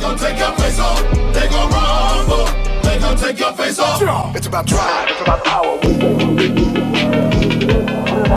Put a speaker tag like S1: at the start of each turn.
S1: gon' take your face off. They gon' rumble. They gon' take your face off.
S2: It's about drive. It's about power.